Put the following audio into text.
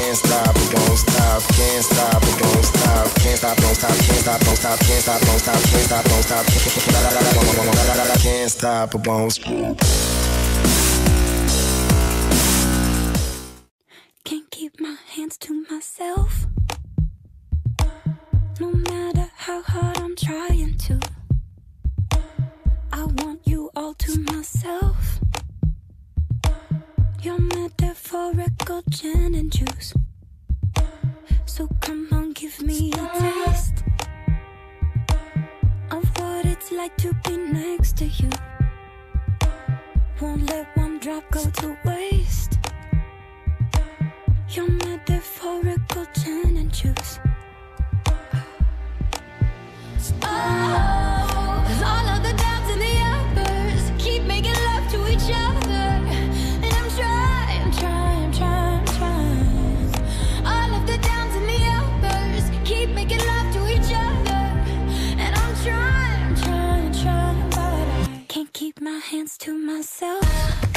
can't stop, it don't stop, can't stop, it don't stop, can't stop, don't stop, can't stop, don't stop, can't stop, don't stop, can't stop, don't stop, can't stop, it won't stop. Can't keep my hands to myself. No matter how hard I'm trying to, I want you all to myself. Your metaphorical gin and juice. So come on, give me a taste of what it's like to be next to you. Won't let one drop go to waste. Your metaphorical gin and juice. Oh, keep my hands to myself.